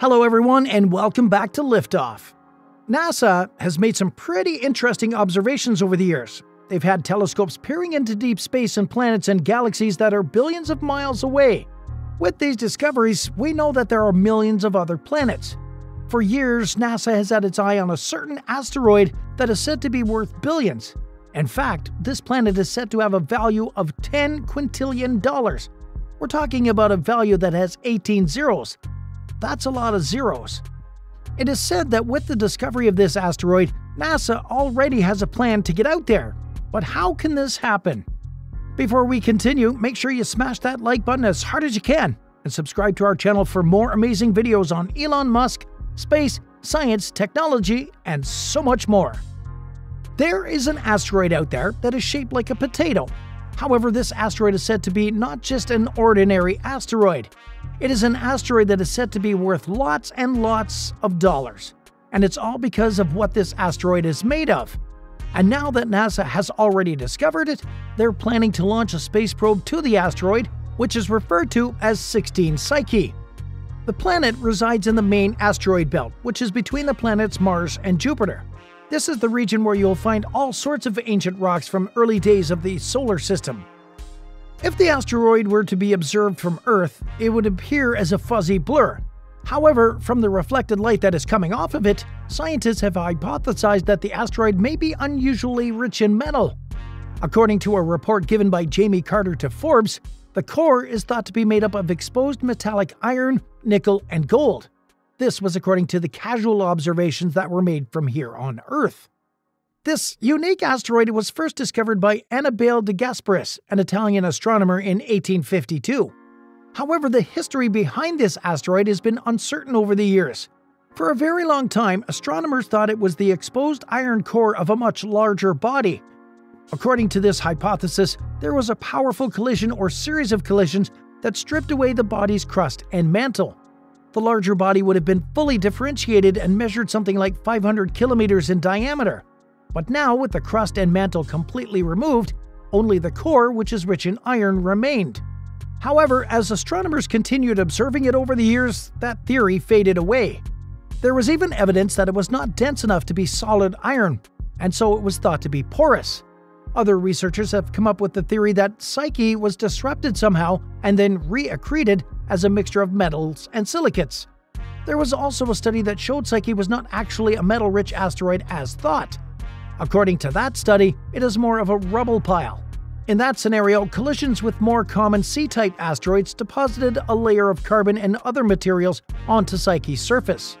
Hello, everyone, and welcome back to Liftoff. NASA has made some pretty interesting observations over the years. They've had telescopes peering into deep space and planets and galaxies that are billions of miles away. With these discoveries, we know that there are millions of other planets. For years, NASA has had its eye on a certain asteroid that is said to be worth billions. In fact, this planet is said to have a value of 10 quintillion dollars. We're talking about a value that has 18 zeros. That's a lot of zeros. It is said that with the discovery of this asteroid, NASA already has a plan to get out there. But how can this happen? Before we continue, make sure you smash that like button as hard as you can and subscribe to our channel for more amazing videos on Elon Musk, space, science, technology, and so much more. There is an asteroid out there that is shaped like a potato. However, this asteroid is said to be not just an ordinary asteroid. It is an asteroid that is said to be worth lots and lots of dollars. And it's all because of what this asteroid is made of. And now that NASA has already discovered it, they're planning to launch a space probe to the asteroid, which is referred to as 16 Psyche. The planet resides in the main asteroid belt, which is between the planets Mars and Jupiter. This is the region where you'll find all sorts of ancient rocks from early days of the solar system. If the asteroid were to be observed from Earth, it would appear as a fuzzy blur. However, from the reflected light that is coming off of it, scientists have hypothesized that the asteroid may be unusually rich in metal. According to a report given by Jamie Carter to Forbes, the core is thought to be made up of exposed metallic iron, nickel, and gold. This was according to the casual observations that were made from here on Earth. This unique asteroid was first discovered by Annibale de Gasparis, an Italian astronomer, in 1852. However, the history behind this asteroid has been uncertain over the years. For a very long time, astronomers thought it was the exposed iron core of a much larger body. According to this hypothesis, there was a powerful collision or series of collisions that stripped away the body's crust and mantle the larger body would have been fully differentiated and measured something like 500 kilometers in diameter. But now, with the crust and mantle completely removed, only the core, which is rich in iron, remained. However, as astronomers continued observing it over the years, that theory faded away. There was even evidence that it was not dense enough to be solid iron, and so it was thought to be porous. Other researchers have come up with the theory that Psyche was disrupted somehow and then reaccreted as a mixture of metals and silicates. There was also a study that showed Psyche was not actually a metal rich asteroid as thought. According to that study, it is more of a rubble pile. In that scenario, collisions with more common C type asteroids deposited a layer of carbon and other materials onto Psyche's surface.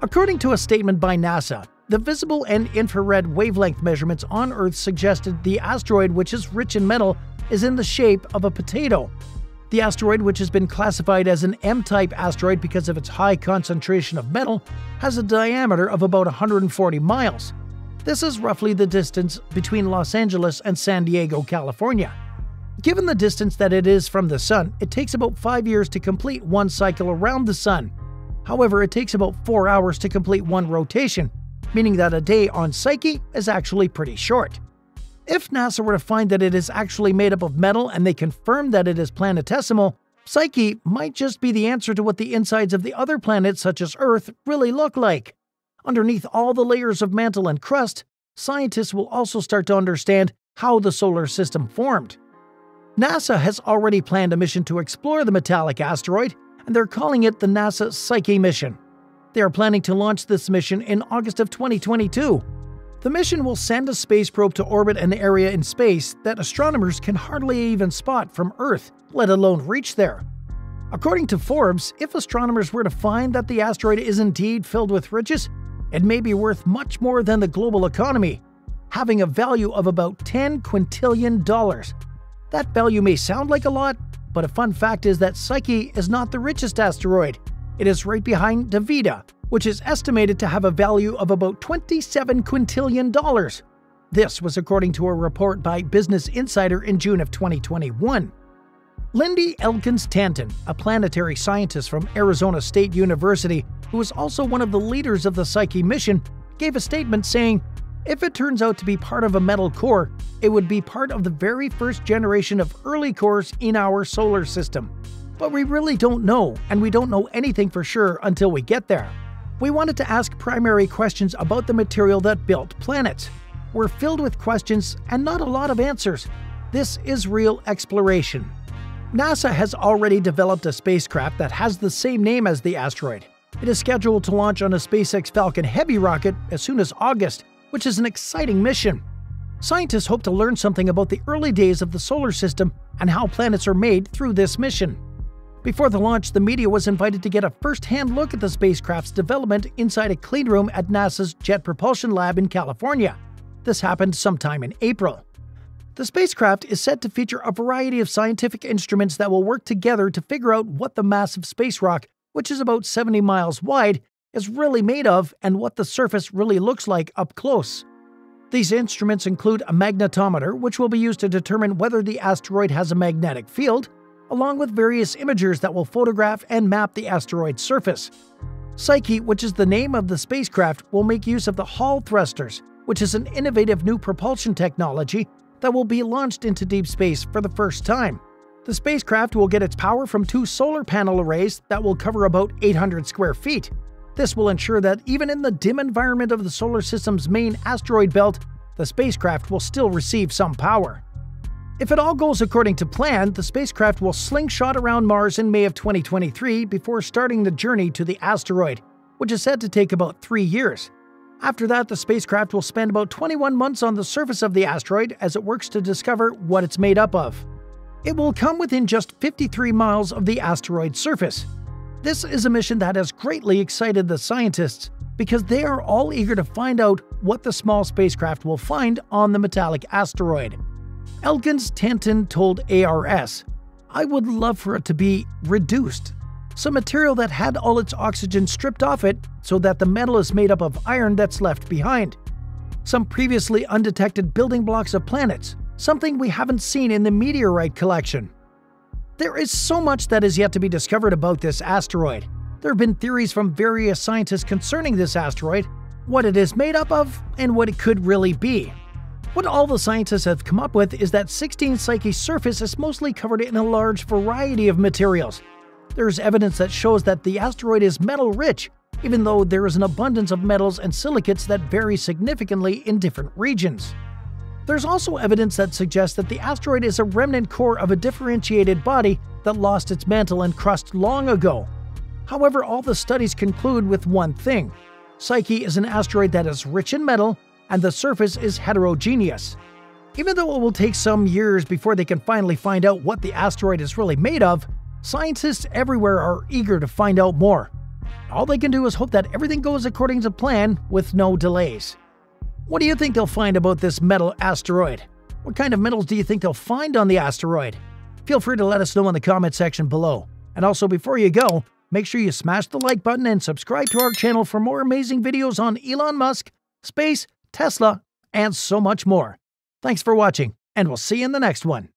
According to a statement by NASA, the visible and infrared wavelength measurements on Earth suggested the asteroid, which is rich in metal, is in the shape of a potato, the asteroid, which has been classified as an M-type asteroid because of its high concentration of metal, has a diameter of about 140 miles. This is roughly the distance between Los Angeles and San Diego, California. Given the distance that it is from the Sun, it takes about 5 years to complete one cycle around the Sun. However, it takes about 4 hours to complete one rotation, meaning that a day on Psyche is actually pretty short. If NASA were to find that it is actually made up of metal and they confirm that it is planetesimal, Psyche might just be the answer to what the insides of the other planets, such as Earth, really look like. Underneath all the layers of mantle and crust, scientists will also start to understand how the solar system formed. NASA has already planned a mission to explore the metallic asteroid, and they're calling it the NASA Psyche mission. They are planning to launch this mission in August of 2022, the mission will send a space probe to orbit an area in space that astronomers can hardly even spot from Earth, let alone reach there. According to Forbes, if astronomers were to find that the asteroid is indeed filled with riches, it may be worth much more than the global economy, having a value of about 10 quintillion dollars. That value may sound like a lot, but a fun fact is that Psyche is not the richest asteroid. It is right behind Davida, which is estimated to have a value of about 27 quintillion dollars. This was according to a report by Business Insider in June of 2021. Lindy Elkins Tanton, a planetary scientist from Arizona State University who is also one of the leaders of the Psyche mission, gave a statement saying, If it turns out to be part of a metal core, it would be part of the very first generation of early cores in our solar system. But we really don't know, and we don't know anything for sure until we get there. We wanted to ask primary questions about the material that built planets. We're filled with questions and not a lot of answers. This is real exploration. NASA has already developed a spacecraft that has the same name as the asteroid. It is scheduled to launch on a SpaceX Falcon Heavy rocket as soon as August, which is an exciting mission. Scientists hope to learn something about the early days of the solar system and how planets are made through this mission. Before the launch, the media was invited to get a first hand look at the spacecraft's development inside a clean room at NASA's Jet Propulsion Lab in California. This happened sometime in April. The spacecraft is set to feature a variety of scientific instruments that will work together to figure out what the massive space rock, which is about 70 miles wide, is really made of and what the surface really looks like up close. These instruments include a magnetometer, which will be used to determine whether the asteroid has a magnetic field, along with various imagers that will photograph and map the asteroid's surface. Psyche, which is the name of the spacecraft, will make use of the Hall thrusters, which is an innovative new propulsion technology that will be launched into deep space for the first time. The spacecraft will get its power from two solar panel arrays that will cover about 800 square feet, this will ensure that even in the dim environment of the solar system's main asteroid belt, the spacecraft will still receive some power. If it all goes according to plan, the spacecraft will slingshot around Mars in May of 2023 before starting the journey to the asteroid, which is said to take about three years. After that, the spacecraft will spend about 21 months on the surface of the asteroid as it works to discover what it's made up of. It will come within just 53 miles of the asteroid's surface, this is a mission that has greatly excited the scientists because they are all eager to find out what the small spacecraft will find on the metallic asteroid. Elkins Tanton told ARS, I would love for it to be reduced. Some material that had all its oxygen stripped off it so that the metal is made up of iron that's left behind. Some previously undetected building blocks of planets, something we haven't seen in the meteorite collection. There is so much that is yet to be discovered about this asteroid. There have been theories from various scientists concerning this asteroid, what it is made up of, and what it could really be. What all the scientists have come up with is that 16 Psyche's surface is mostly covered in a large variety of materials. There's evidence that shows that the asteroid is metal rich, even though there is an abundance of metals and silicates that vary significantly in different regions. There's also evidence that suggests that the asteroid is a remnant core of a differentiated body that lost its mantle and crust long ago. However, all the studies conclude with one thing Psyche is an asteroid that is rich in metal, and the surface is heterogeneous. Even though it will take some years before they can finally find out what the asteroid is really made of, scientists everywhere are eager to find out more. All they can do is hope that everything goes according to plan with no delays. What do you think they'll find about this metal asteroid? What kind of metals do you think they'll find on the asteroid? Feel free to let us know in the comment section below. And also, before you go, make sure you smash the like button and subscribe to our channel for more amazing videos on Elon Musk, space, Tesla, and so much more. Thanks for watching, and we'll see you in the next one.